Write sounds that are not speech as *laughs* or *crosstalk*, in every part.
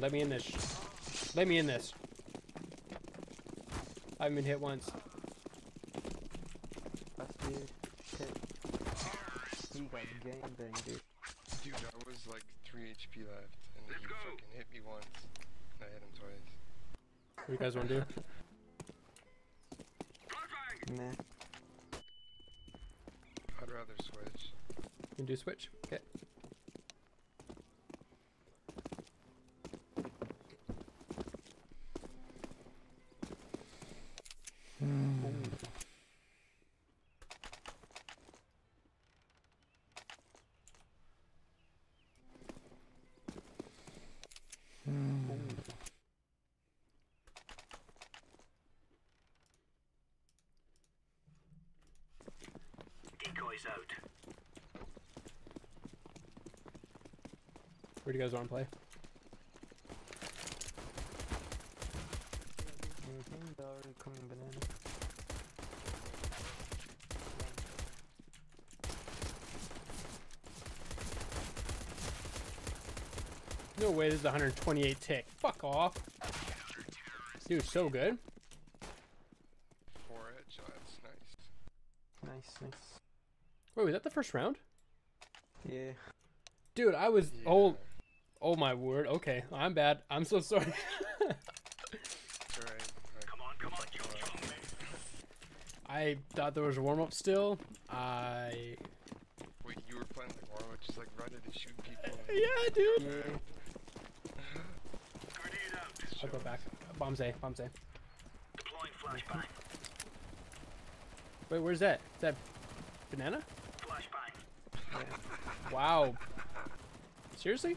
Let me in this. Let me in this. I haven't been hit once. That's dude. Shit. He got gang bang, dude. Dude, I was like 3 HP left, and then you fucking hit me once, and I hit him twice. What do you guys want to do? Nah. I'd rather switch. You can do switch. Okay. Decoys out. Where do you guys want to play? Mhm, They're already coming banana. No way, this is 128 tick. Fuck off. Dude, so good. Four headshots, nice. Nice, nice. Wait, was that the first round? Yeah. Dude, I was. Yeah. Oh, oh my word. Okay, I'm bad. I'm so sorry. It's. *laughs* Come on, come on, jump, jump. I thought there was a warm up still. I. Wait, you were playing like Warwick, just like ready to shoot people. *laughs* Yeah, dude. Yeah. Grenade out. I'll go back. Bombs A. Bombs A. Deploying flashbang. Wait, where's that? Is that banana? Flashbang. Wow. Seriously?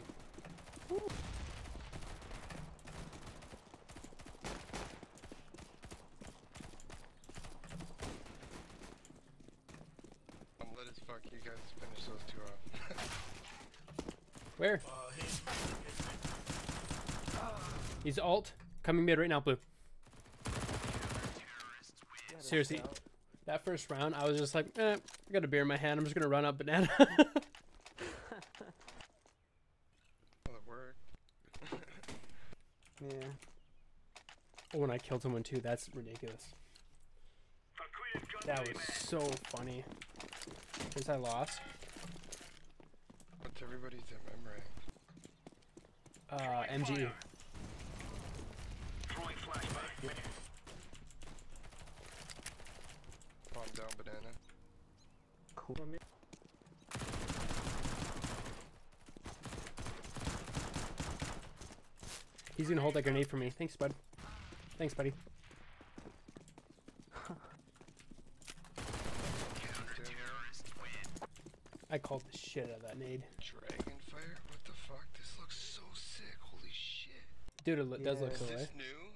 I'm lit as fuck. You guys finish those two off. Where? He's alt. Coming mid right now, blue. Seriously. That first round, I was just like, eh, I got a beer in my hand. I'm just gonna run up banana. Well, it worked. Yeah. Oh, when I killed someone too, that's ridiculous. That was so funny. Since I lost, What's everybody's MM rank? uh, MG. Throwing flashbang. Bomb down banana. Cool. He's gonna hold that grenade for me. Thanks, bud. Thanks, buddy. I called the shit out of that nade. Dragonfire? What the fuck? This looks so sick. Holy shit. Dude, it lo- does look cool. so Is right. this eh? new?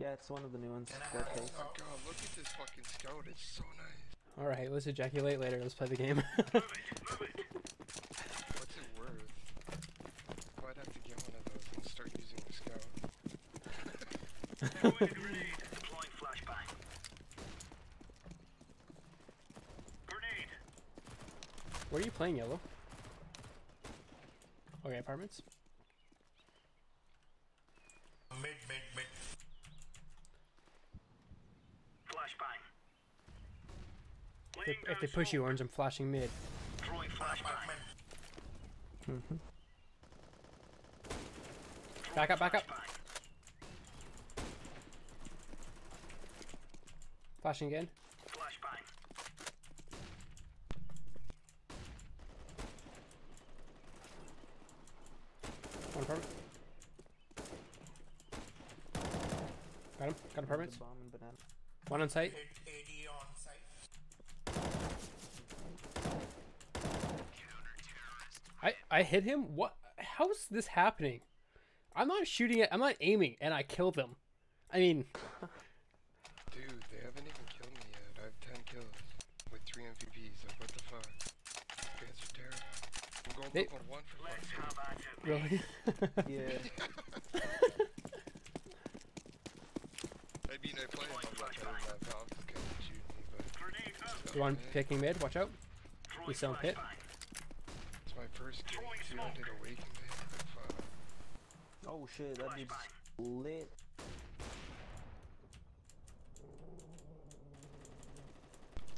Yeah, it's one of the new ones. Oh Red face. my god, look at this fucking scout. It's so nice. Alright, let's ejaculate later. Let's play the game. Move it, move it. *laughs* What's it worth? Might have to get one of those and start using the scout. Throwing a grenade. Deploying flashbang. Grenade. Where are you playing, Yellow? Okay, apartments. Mid, mid, mid. Flashbang. If, they push you, orange, I'm flashing mid. Throwing flashbang. Mm-hmm. Back up, back up. Flashing again. One apartment. Got him. Got apartments. Bomb. One on site. I I hit him. What? How's this happening? I'm not shooting it. I'm not aiming, and I killed them. I mean, Dude, they haven't even killed me yet. I have 10 kills with 3 MVPs. Like, what the fuck? You guys are terrible. I'm going They- Pokemon 1 for Let's fuck's sake. at it. really? *laughs* Yeah. *laughs* I mean, I play him a lot better than that Valve is kind of shooting me, but Grenade out. you want picking mid? Watch out. Throwing You sound pit. Flashbang. it's my first game. Throwing Dude, I did smoke. Awaken Day. Like, fuck. Oh shit, that dude's lit.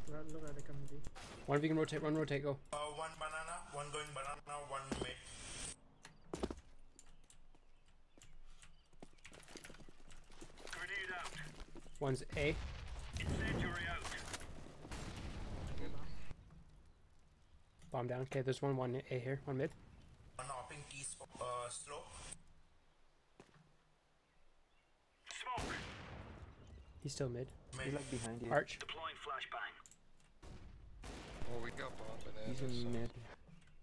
Look, look at the coming B. One of you can rotate. One rotate. Go. Uh, one banana, one going banana, one mid. Grenade out. One's A. Incendiary out. Bomb down. Okay, there's one one A here. One mid. One hopping T uh, slope. Smoke. He's still mid. He's like behind you. Arch. Deploying flashbang. Well, we got bomb He's bananas. so in mid.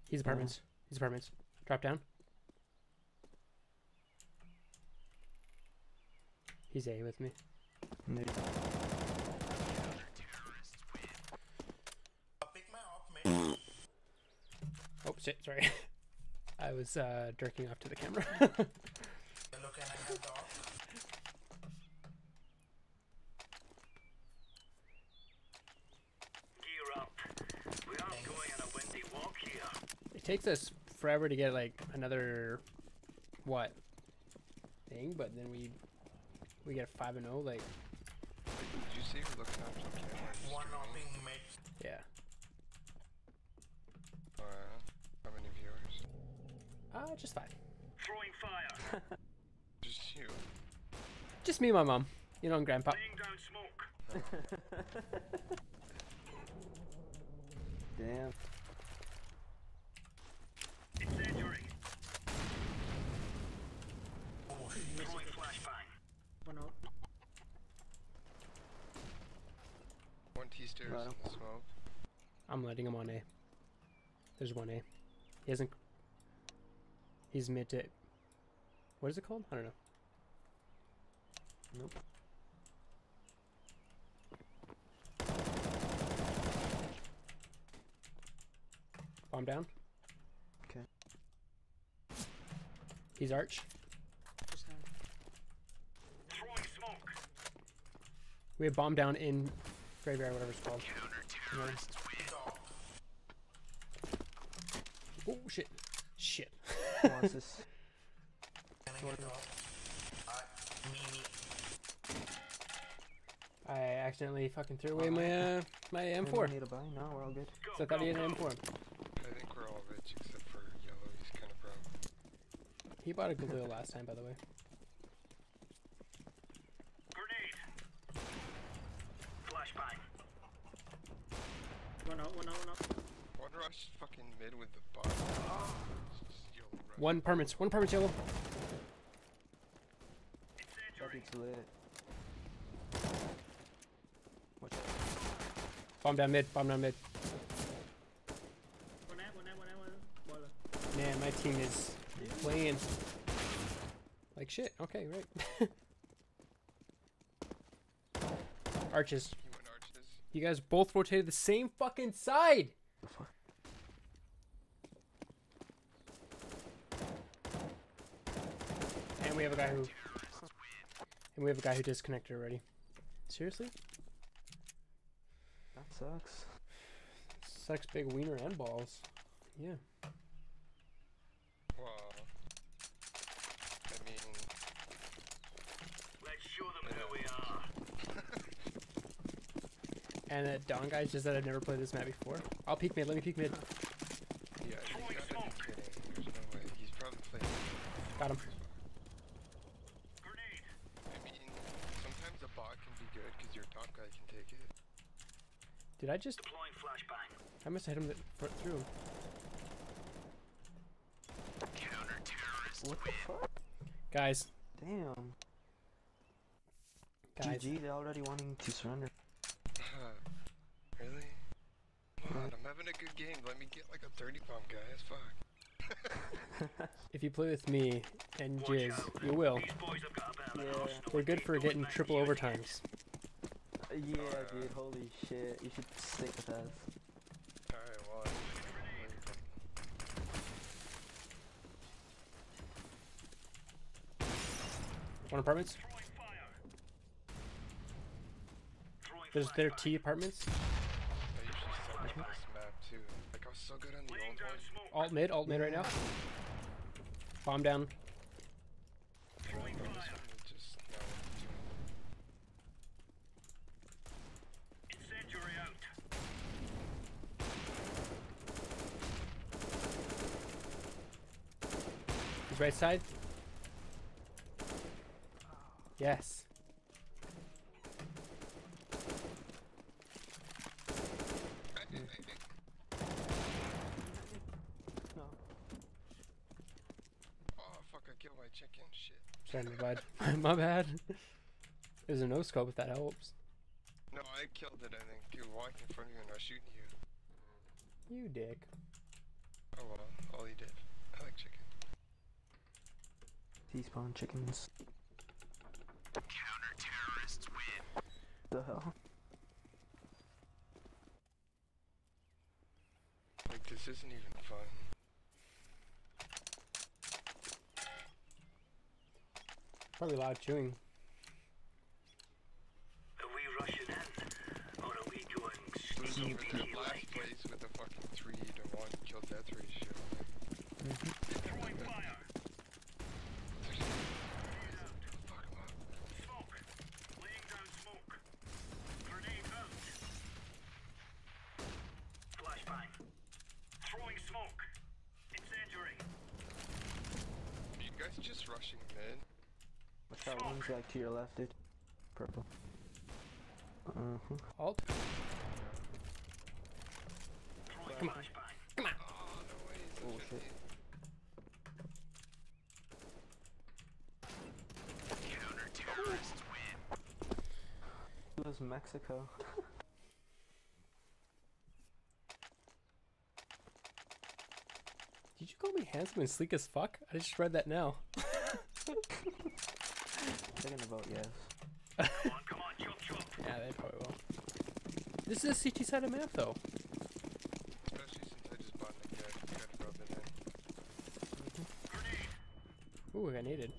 He's apartments. He's apartments. Drop down. He's A with me. Mid. Uh, pick my op mid. Oh shit, sorry. *laughs* I was uh, jerking off to the camera. Yellow can I have the op? Gear up. We aren't going on a windy walk here. it takes us forever to get like another what thing, but then we we get five and zero. Like Did you see her looking up some cameras? One streaming? hopping mid. yeah. Uh, how many viewers? Just five. Throwing fire. *laughs* Just you. Just me and my mom. You know, and grandpa. Laying down smoke. *laughs* Damn. Incendiary. Oh. Throwing flashbang. One out. One T stairs Got in him. the smoke. I'm letting him on A. There's one A. He hasn't. He's mid to. What is it called? I don't know. Nope. Bomb down. 'Kay. He's arch. Just hand. Throwing smoke. We have bomb down in graveyard, whatever it's called. Yeah. The op. Oh shit! Shit. Who wants this? Can I get the op? Me, me. I accidentally fucking threw away my uh, my M4. Need a buy? No, we're all good. So I thought he had an. M4. I think we're all rich except for yellow. He's kind of broke. He bought a Galil last time, by the way. Grenade. Flashbang. One out, one out, one out. One rush fucking mid with the bomb. It's just yellow rush. One permits. One permits yellow. That Incendiary. lit. Watch out. Bomb down mid. Bomb down mid. One out, one out, one out, one out. Baller. Man, my team is playing like shit. Okay, right. *laughs* Arches. He arches. You guys both rotated the same fucking side. The fuck? And we have a guy who. And we have a guy who disconnected already. Seriously? That sucks. Sucks big wiener and balls. Yeah. Well, I mean, Let's show them who we are. *laughs* And that Don guy just that I've never played this map before. I'll peek mid. Let me peek mid. yeah, you Throwing gotta be kidding. There's no way. He's probably playing. Got him. Grenade. I mean, sometimes a bot can be good because your top guy can take it. Did I just? Deploying flashbang. I must have hit him th- fr- through. him. What the fuck? Guys, Damn. guys. GG, they're already wanting to surrender. *laughs* really? Come on, I'm having a good game. Let me get like a 30 bomb, guys. Fuck. *laughs* If you play with me and Watch Jizz, you will. These boys have got a bit of Yeah. We're good for getting triple overtimes. Yeah, dude, holy shit. You should stick with us. Alright, well. One apartments. Throwing fire. Throwing There's their flashbang. T apartments. I usually suck at mm-hmm. this map too. Like I was so good on the old one. Alt mid. Alt mid right now. Bomb down. He's right side. Yes. No. Oh fuck! I killed my chicken. Shit. Sorry, my bad. *laughs* my bad. There's a no scope if that helps. No, I killed it. I think you walking in front of you and I was shooting you. You dick. Oh well, all he did. I like. T-spawn chickens. Counter terrorists win. The hell? Like this isn't even fun. Probably loud chewing. Are we rushing in? Or are we going Who's sneaky over there peeky last like? place with the fucking three to one kill death ratio? Mm-hmm. Throwing fire. Fuck him up. Smoke. Laying down smoke. Grenade out. Flashbang. Throwing smoke. Incendiary. Are you guys just rushing mid? Watch out, one's like to your left, dude. Purple. Uh-huh. Alt. Throwing Come on. flashbang. Oh no way. Oh, shit. Counter terrorists win. It was Mexico. *laughs* Did you call me handsome and sleek as fuck? I just read that now. They're gonna vote yes. Come on, come on, jump, jump. Yeah, they probably will. This is a CT side of map though. Especially since I just bought an again. Try to rub it in. Grenade. Mm-hmm. Ooh, I got needed.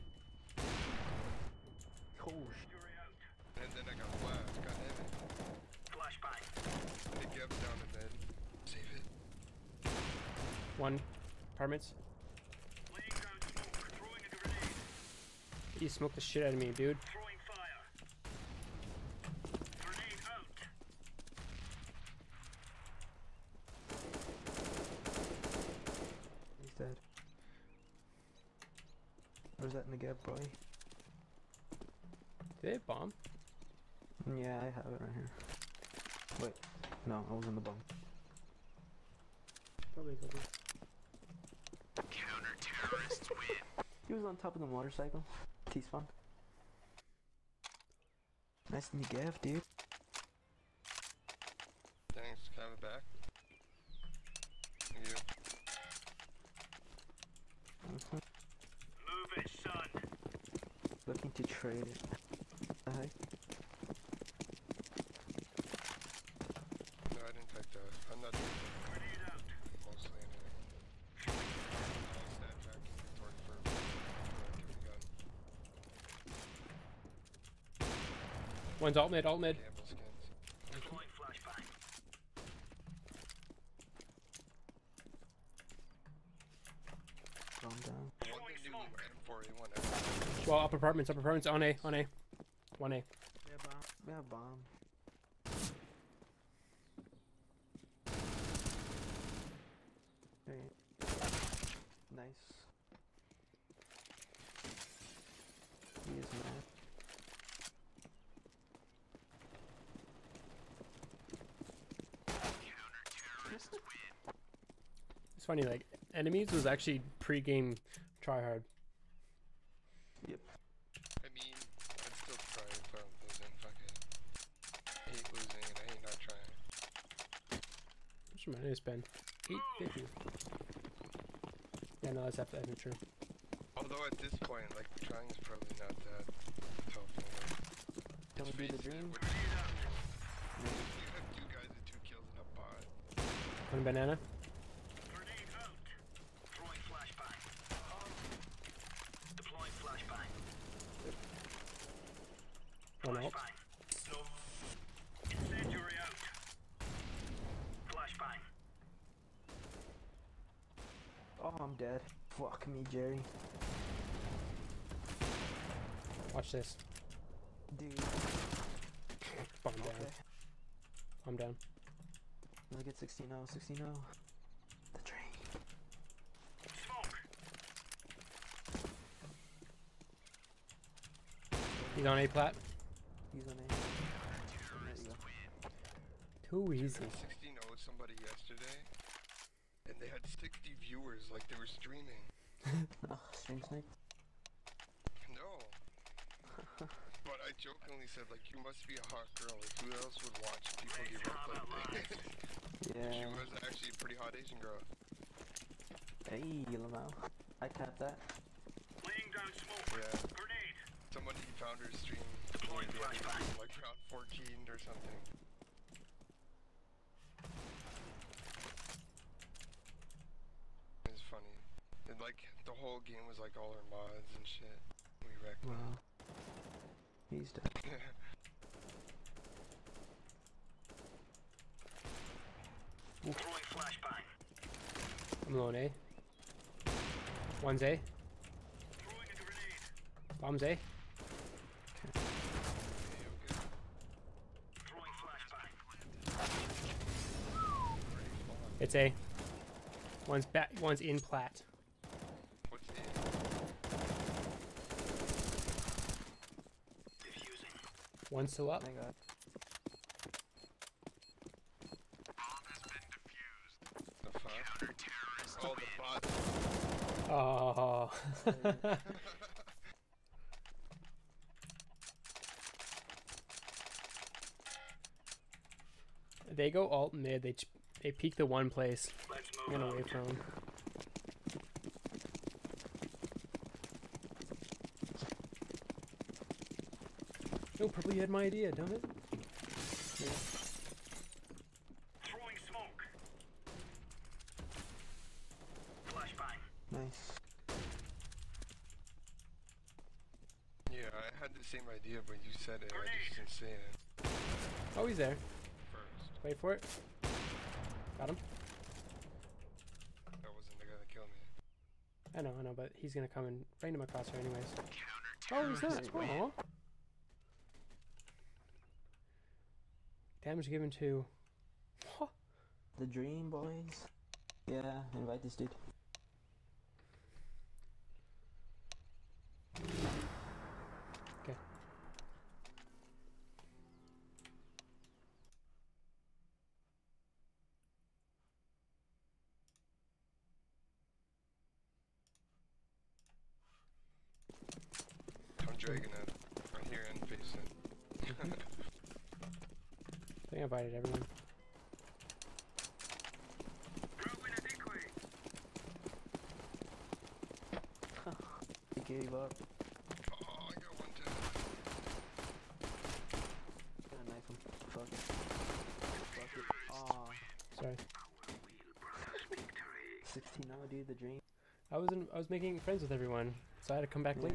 Oh sh- Fury out. And then I got flash. God damn it. Flashbang. Big Gap down in mid. Save it. One. Apartments. Laying down smoke. Throwing a grenade. You smoked the shit out of me, dude. Throwing fire. Grenade out. he's dead. Where's that Negev boy? Did they have bomb? Yeah, I have it right here. Wait, no, I was in the bomb. Probably could. Counter terrorists win. *laughs* He was on top of the motorcycle. T-spawn. Nice Negev, dude. Thanks. Can I have it back? You. Mhm. Move it, son. Looking to trade it. The heck? No, I didn't take that. I'm not doing Grenade out. mostly anything. I'll stand back and get work for for a gun. One's alt mid, alt mid. Gamble skins. Deploying flashbang. Calm down. One Throwing new smoke. M4A1 Well, up apartments, up apartments. On A, on A. 1A. Yeah, bomb. We have bomb. Nice. He is mad. It's funny, like, enemies was actually pre-game tryhard. Yep. I mean, I'd still try if I'm losing. Fucking hate losing and I hate not trying. What's your money spend? 850. Yeah, no, that's definitely true. Although at this point, like trying is probably not that helpful. Like, Gonna it's be the wasted. dream. What do Jerry. Watch this. Dude. Bomb okay. down. I'm down. Let's get 16 0, 16 0. The train. He's on A plat. He's on A. Too easy. 16 0 somebody yesterday, and they had 60 viewers like they were streaming. Oh, stream snake. No. *laughs* but I jokingly said, like, you must be a hot girl. Like, who else would watch people get roughed like this? she Yeah. was actually a pretty hot Asian girl. Hey, Lamau. I tapped that. Laying down smoke. Yeah. Grenade. Somebody found her stream Deploying the flashbang. like round 14 or something. It's funny. And like the whole game was like all our mods and shit. We wrecked them. Wow. He's dead. *laughs* Throwing flashbang. I'm alone A. One's A. Throwing a grenade. Bomb's A. It's A. One's back. One's in plat. What's it? Diffusing. One's still up. Oh I got. The fuck? *laughs* Oh, the bot. Oh. they go alt mid. They ch- they peek the one place. I'm gonna out. wait for him. Oh, probably you had my idea, damn it. Throwing smoke. Flashbang. Nice. Yeah, I had the same idea, but you said it. I just didn't say it Oh, he's there. first. Wait for it. Got him. That wasn't the guy that killed me. I know, I know, but he's gonna come and right into my crosshair anyways. Oh, he's not. Aw. Damage given to. The Dream Boys. Yeah, invite this dude. Okay. I'm dragging it. Right here and facing. I think I invited everyone. Throwing a. He gave up. Oh, I got one too. Gonna knife him. Fuck it. Fuck it. Aw. Sorry. 16 dude, the Dream. I was in, I was making friends with everyone, so I had to come back Yeah. late.